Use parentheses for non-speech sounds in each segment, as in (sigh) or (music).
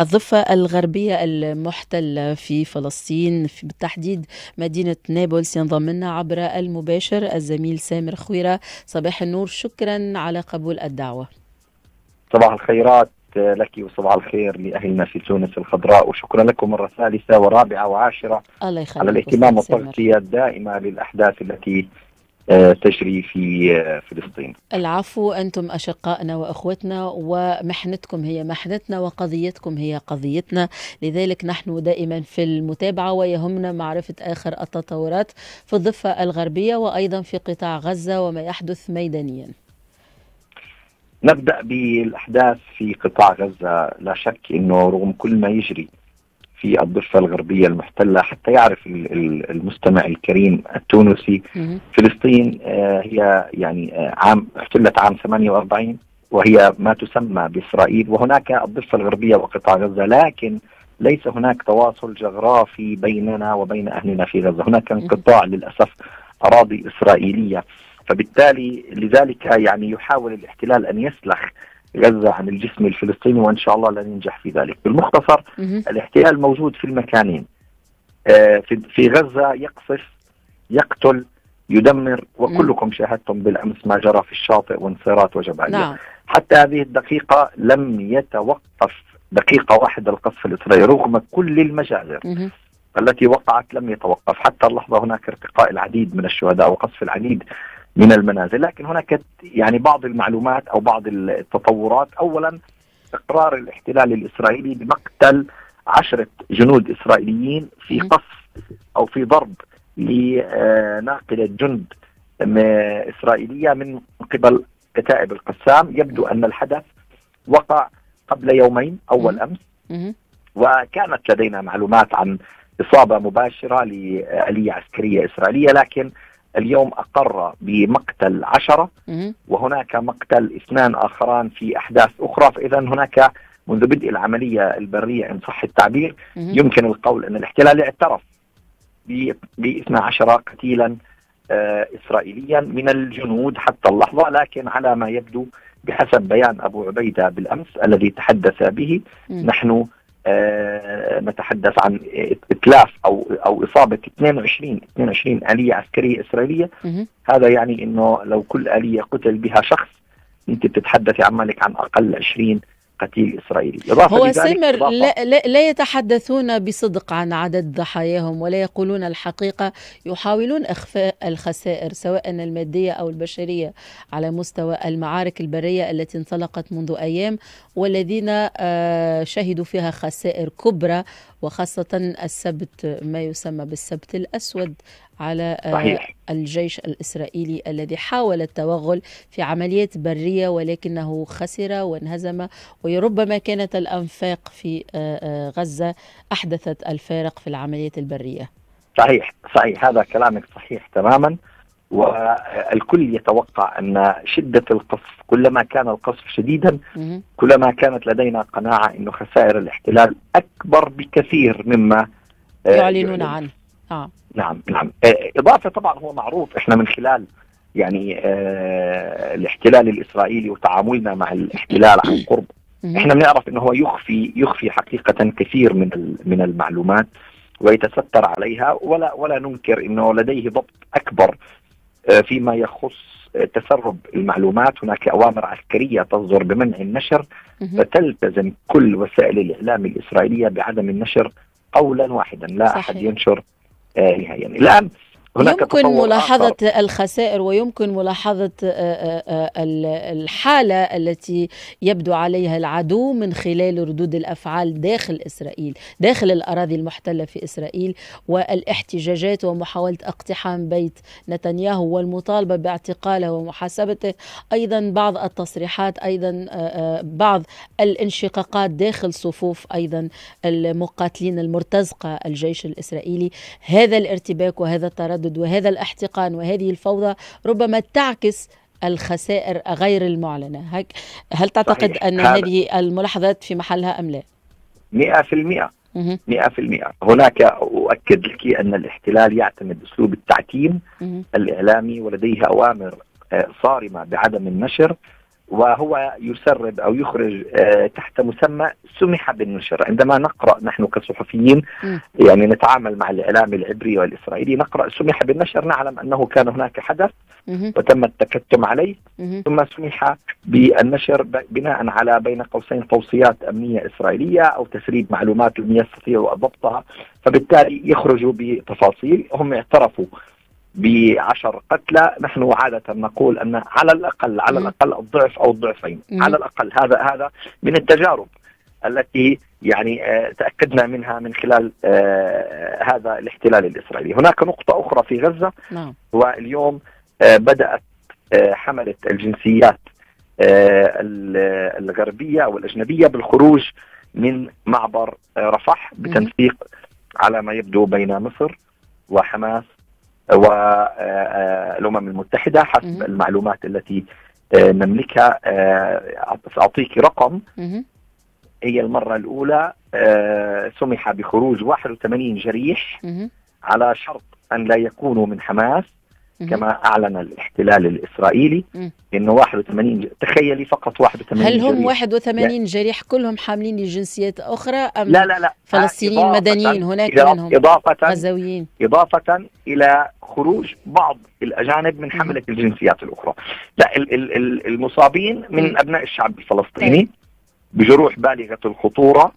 الضفة الغربية المحتلة في فلسطين بالتحديد مدينة نابلس ينضم لنا عبر المباشر الزميل سامر خويرة. صباح النور شكرا على قبول الدعوة. صباح الخيرات لك وصباح الخير لأهلنا في تونس الخضراء وشكرا لكم مرة ثالثة ورابعة وعاشرة الله على الاهتمام والتغطية الدائمة للأحداث التي آه، تجري في آه، فلسطين. العفو أنتم أشقائنا وأخوتنا ومحنتكم هي محنتنا وقضيتكم هي قضيتنا. لذلك نحن دائما في المتابعة ويهمنا معرفة آخر التطورات في الضفة الغربية وأيضا في قطاع غزة وما يحدث ميدانيا. نبدأ بالأحداث في قطاع غزة. لا شك أنه رغم كل ما يجري في الضفة الغربية المحتلة حتى يعرف المستمع الكريم التونسي. فلسطين آه، هي يعني آه، عام احتلت عام 48 وهي ما تسمى بإسرائيل. وهناك الضفة الغربية وقطاع غزة لكن ليس هناك تواصل جغرافي بيننا وبين أهلنا في غزة. هناك انقطاع للأسف أراضي إسرائيلية. فبالتالي لذلك يعني يحاول الاحتلال أن يسلخ غزة عن الجسم الفلسطيني وإن شاء الله لن ينجح في ذلك. بالمختصر الاحتلال موجود في المكانين. آه، في غزة يقصف يقتل يدمر وكلكم شاهدتم بالأمس ما جرى في الشاطئ وانصارات وجباليا نعم. حتى هذه الدقيقة لم يتوقف دقيقة واحدة القصف الإسرائيلي رغم كل المجازر التي وقعت لم يتوقف. حتى اللحظة هناك ارتقاء العديد من الشهداء وقصف العديد من المنازل. لكن هناك يعني بعض المعلومات أو بعض التطورات. اولا إقرار الاحتلال الإسرائيلي بمقتل عشرة جنود إسرائيليين في قصف أو في ضرب لناقلة جند إسرائيلية من قبل كتائب القسام. يبدو أن الحدث وقع قبل يومين أول أمس. وكانت لدينا معلومات عن إصابة مباشرة لآلية عسكرية إسرائيلية. لكن اليوم أقر بمقتل عشرة وهناك مقتل اثنان آخران في أحداث أخرى. فإذا هناك منذ بدء العملية البرية إن صح التعبير يمكن القول أن الاحتلال اعترف ب 12 قتيلا آه إسرائيليا من الجنود حتى اللحظة. لكن على ما يبدو بحسب بيان أبو عبيدة بالأمس الذي تحدث به نحن نتحدث عن إتلاف أو أو إصابة 22 22 آلية عسكرية إسرائيلية. هذا يعني إنه لو كل آلية قتل بها شخص أنت بتتحدثي عن مالك عن أقل 20 قتيل إسرائيلي. إضافة هو سمر لا, لا, لا يتحدثون بصدق عن عدد ضحاياهم ولا يقولون الحقيقة. يحاولون إخفاء الخسائر سواء المادية أو البشرية على مستوى المعارك البرية التي انطلقت منذ أيام والذين آه، شهدوا فيها خسائر كبرى وخاصة السبت ما يسمى بالسبت الأسود على آه، صحيح. الجيش الإسرائيلي الذي حاول التوغل في عمليات برية ولكنه خسر وانهزم وربما كانت الأنفاق في آه، آه، غزة أحدثت الفارق في العمليات البرية. صحيح صحيح. هذا كلامك صحيح تماما. والكل يتوقع أن شدة القصف كلما كان القصف شديدا كلما كانت لدينا قناعة إنه خسائر الاحتلال أكبر بكثير مما يعلنون عنه. آه. نعم نعم. آه، إضافة طبعا هو معروف إحنا من خلال يعني آه الاحتلال الإسرائيلي وتعاملنا مع الاحتلال عن (coughs) قرب إحنا بنعرف إنه هو يخفي يخفي حقيقة كثير من من المعلومات ويتستر عليها ولا ولا ننكر إنه لديه ضبط أكبر آه فيما يخص تسرب المعلومات. هناك أوامر عسكرية تصدر بمنع النشر فتلتزم كل وسائل الإعلام الإسرائيلية بعدم النشر قولا واحدا. لا صحيح. احد ينشر نهائيا. الآن هناك يمكن ملاحظة آخر. الخسائر ويمكن ملاحظة آه، آه، آه، الحالة التي يبدو عليها العدو من خلال ردود الأفعال داخل إسرائيل داخل الأراضي المحتلة في إسرائيل والاحتجاجات ومحاولة اقتحام بيت نتنياهو والمطالبة باعتقاله ومحاسبته أيضا بعض التصريحات أيضا بعض الانشقاقات داخل صفوف أيضا المقاتلين المرتزقة الجيش الإسرائيلي هذا الارتباك وهذا التردد التردد وهذا الاحتقان وهذه الفوضى ربما تعكس الخسائر غير المعلنة. هل تعتقد صحيح. أن هذه الملاحظات في محلها أم لا؟ مئة في المئة. مئة في المئة. هناك أؤكد لك أن الاحتلال يعتمد أسلوب التعتيم الإعلامي ولديه أوامر آه، صارمة بعدم النشر وهو يسرب أو يخرج آه، تحت مسمى سمح بالنشر. عندما نقرأ نحن كصحفيين يعني نتعامل مع الإعلام العبري والإسرائيلي نقرأ سمح بالنشر نعلم أنه كان هناك حدث وتم التكتم عليه ثم سمح بالنشر بناء على بين قوسين توصيات أمنية إسرائيلية أو تسريب معلومات لم يستطيعوا ضبطها فبالتالي يخرجوا بتفاصيل. هم اعترفوا بعشر قتلى نحن عادة نقول أن على الأقل على الأقل الضعف أو الضعفين. على الأقل هذا هذا من التجارب التي يعني آه تأكدنا منها من خلال آه هذا الاحتلال الإسرائيلي. هناك نقطة أخرى في غزة. نعم. واليوم آه بدأت آه حملة الجنسيات الغربية أو الأجنبية بالخروج من معبر رفح بتنسيق على ما يبدو بين مصر وحماس والامم المتحدة حسب المعلومات التي آه، نملكها آه، ساعطيك رقم. هي المرة الأولى آه، سمح بخروج 81 جريح على شرط أن لا يكونوا من حماس. كما أعلن الاحتلال الإسرائيلي إنه 81 تخيلي فقط 81 هل هم 81 يعني جريح كلهم حاملين لجنسيات أخرى أم لا لا لا. فلسطينيين مدنيين؟ هناك منهم إضافة غزاويين إضافة إلى خروج بعض الأجانب من حملة الجنسيات الأخرى. لا المصابين من أبناء الشعب الفلسطيني طيب. بجروح بالغة الخطورة.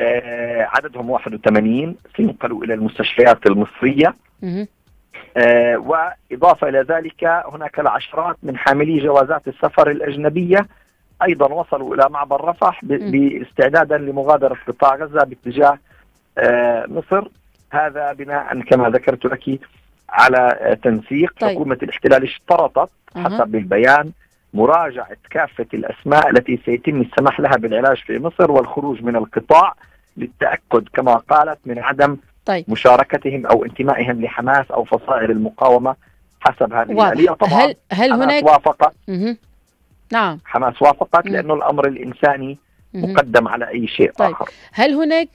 آه عددهم 81 سينقلوا إلى المستشفيات المصرية. وإضافة إلى ذلك هناك العشرات من حاملي جوازات السفر الأجنبية أيضا وصلوا إلى معبر رفح باستعدادا لمغادرة قطاع غزة باتجاه آه مصر هذا بناء كما ذكرت لك على تنسيق طيب. حكومة الاحتلال اشترطت حسب أه. البيان مراجعة كافة الأسماء التي سيتم السماح لها بالعلاج في مصر والخروج من القطاع للتأكد كما قالت من عدم طيب. مشاركتهم أو انتمائهم لحماس أو فصائل المقاومة حسب هذه الآلية. طبعا هل هل هناك وافقت. نعم. حماس وافقت لأنه الأمر الإنساني مقدم على أي شيء طيب. آخر. هل هناك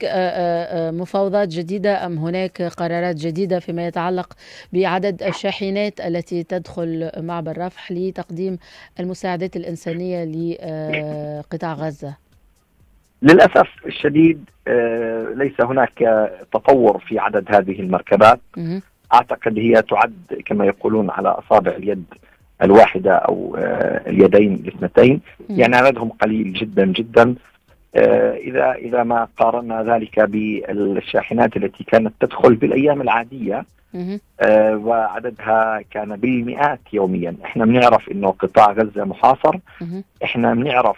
مفاوضات جديدة أم هناك قرارات جديدة فيما يتعلق بعدد الشاحنات التي تدخل معبر رفح لتقديم المساعدات الإنسانية لقطاع غزة؟ للأسف الشديد آه، ليس هناك تطور في عدد هذه المركبات. أعتقد هي تعد كما يقولون على أصابع اليد الواحدة أو آه، اليدين الاثنتين. يعني عددهم قليل جدا جدا. آه، إذا إذا ما قارنا ذلك بالشاحنات التي كانت تدخل بالأيام العادية وعددها كان بالمئات يوميا. إحنا بنعرف إنه قطاع غزة محاصر. إحنا بنعرف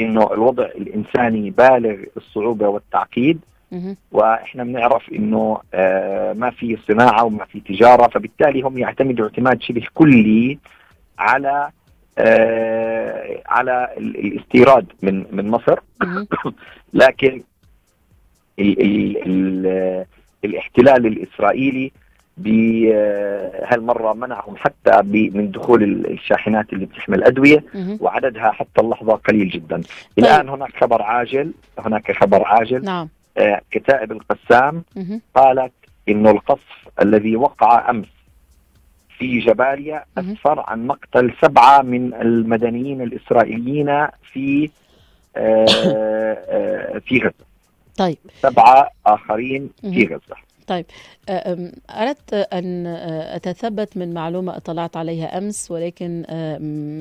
إنه الوضع الإنساني بالغ الصعوبة والتعقيد. وإحنا بنعرف إنه آه ما في صناعة وما في تجارة فبالتالي هم يعتمدوا اعتماد شبه كلي على آه على الاستيراد من من مصر. (coughs) لكن ال ال ال الاحتلال الإسرائيلي بهالمره منعهم حتى من دخول الشاحنات اللي بتحمل أدوية وعددها حتى اللحظة قليل جدا. طيب. الآن هناك خبر عاجل هناك خبر عاجل نعم. آه كتائب القسام قالت إنه القصف الذي وقع أمس في جباليا أسفر عن مقتل سبعة من المدنيين الإسرائيليين في آه آه في غزة. طيب سبعة آخرين في غزة. طيب أردت أن أتثبت من معلومة اطلعت عليها أمس ولكن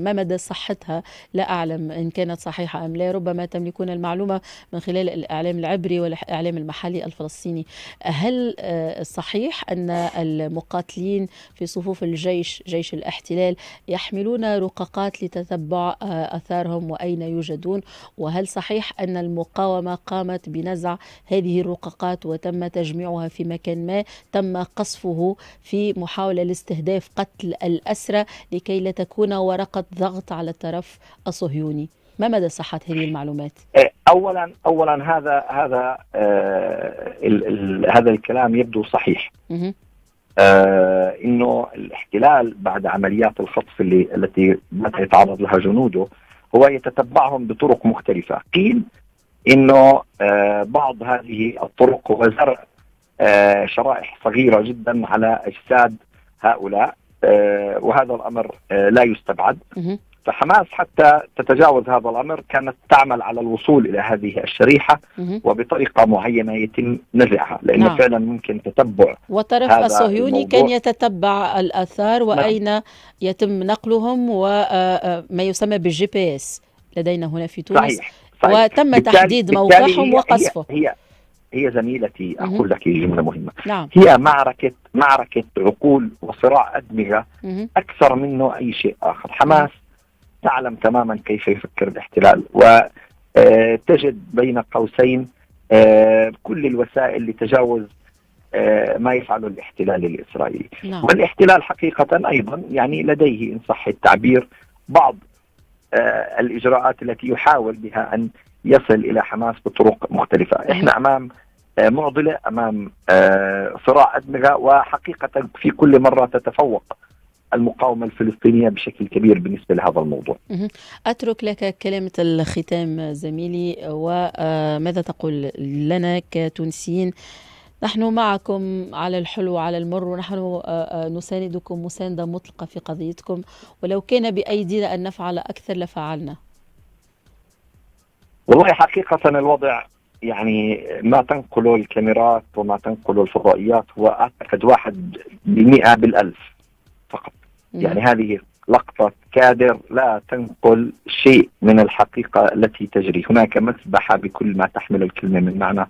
ما مدى صحتها؟ لا أعلم إن كانت صحيحة أم لا ربما تملكون المعلومة من خلال الإعلام العبري والإعلام المحلي الفلسطيني. هل صحيح أن المقاتلين في صفوف الجيش جيش الاحتلال يحملون رقاقات لتتبع أثارهم وأين يوجدون؟ وهل صحيح أن المقاومة قامت بنزع هذه الرقاقات وتم تجميعها في مكان مكان ما تم قصفه في محاولة لاستهداف قتل الأسرى لكي لا تكون ورقة ضغط على الطرف الصهيوني ما مدى صحة هذه المعلومات؟ إيه، اولا اولا هذا هذا آه ال ال هذا الكلام يبدو صحيح. آه إنه الاحتلال بعد عمليات الخطف اللي التي بدأ يتعرض لها جنوده هو يتتبعهم بطرق مختلفة، قيل إنه آه بعض هذه الطرق هو زرع شرائح صغيرة جدا على أجساد هؤلاء آه، وهذا الأمر آه، لا يستبعد فحماس حتى تتجاوز هذا الأمر كانت تعمل على الوصول إلى هذه الشريحة وبطريقة معينة يتم نزعها لأنه نعم. فعلا ممكن تتبع والطرف الصهيوني كان يتتبع الآثار نعم. وأين نعم. يتم نقلهم وما يسمى بال GPS لدينا هنا في تونس صحيح. صحيح. وتم تحديد موقعهم وقصفه هي, هي هي زميلتي أقول لك جملة مهمة. نعم. هي معركه معركة عقول وصراع أدمغة أكثر منه أي شيء آخر. حماس تعلم تماما كيف يفكر الاحتلال وتجد آه، بين قوسين آه، كل الوسائل لتجاوز آه، ما يفعله الاحتلال الإسرائيلي. نعم. والاحتلال حقيقة أيضا يعني لديه إن صح التعبير بعض الإجراءات التي يحاول بها أن يصل إلى حماس بطرق مختلفة، إحنا أمام معضلة أمام صراع أدمغة وحقيقة في كل مرة تتفوق المقاومة الفلسطينية بشكل كبير بالنسبة لهذا الموضوع. أترك لك كلمه الختام زميلي وماذا تقول لنا كتونسيين نحن معكم على الحلو وعلى المر ونحن نساندكم مساندة مطلقة في قضيتكم ولو كان بأيدينا أن نفعل أكثر لفعلنا. والله حقيقة الوضع يعني ما تنقله الكاميرات وما تنقله الفضائيات هو اعتقد واحد بمئة بالألف فقط. يعني هذه لقطة كادر لا تنقل شيء من الحقيقة التي تجري. هناك مذبحة بكل ما تحمل الكلمة من معنى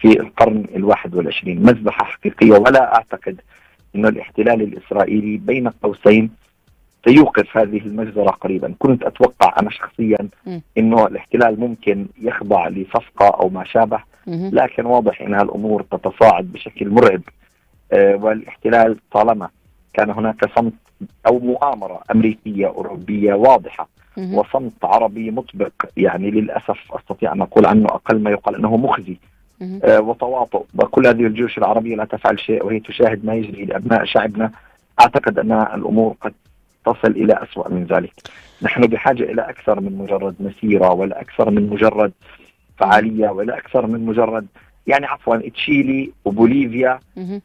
في القرن الواحد والعشرين. مذبحة حقيقية ولا أعتقد أن الاحتلال الإسرائيلي بين قوسين سيوقف هذه المجزرة قريبا. كنت أتوقع أنا شخصيا أنه الاحتلال ممكن يخضع لصفقة أو ما شابه لكن واضح أنها الأمور تتصاعد بشكل مرعب. آه، والاحتلال طالما كان هناك صمت أو مؤامرة أمريكية أوروبية واضحة وصمت عربي مطبق يعني للأسف أستطيع أن أقول عنه أقل ما يقال أنه مخزي. آه وتواطؤ. وكل هذه الجيوش العربية لا تفعل شيء وهي تشاهد ما يجري لأبناء شعبنا. أعتقد أن الأمور قد تصل إلى اسوء من ذلك. نحن بحاجة إلى أكثر من مجرد مسيرة ولا أكثر من مجرد فعالية ولا أكثر من مجرد يعني عفوا تشيلي وبوليفيا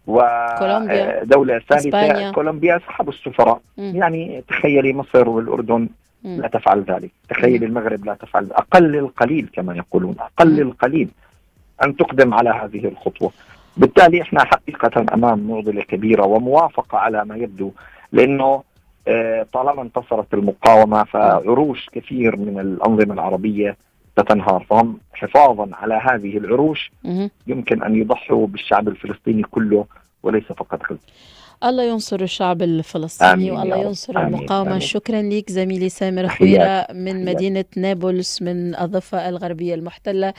ودولة ثالثة كولومبيا سحبوا السفراء. يعني تخيلي مصر والأردن لا تفعل ذلك. تخيلي المغرب لا تفعل أقل القليل كما يقولون أقل القليل أن تقدم على هذه الخطوة. بالتالي إحنا حقيقة أمام معضلة كبيرة وموافقة على ما يبدو لأنه آه، طالما انتصرت المقاومة فعروش كثير من الأنظمة العربية ستنهار فهم حفاظا على هذه العروش يمكن أن يضحوا بالشعب الفلسطيني كله وليس فقط غزة. الله ينصر الشعب الفلسطيني والله ينصر آمين المقاومة. آمين. شكرا لك زميلي سامر خويرة من مدينة نابلس من الضفة الغربية المحتلة.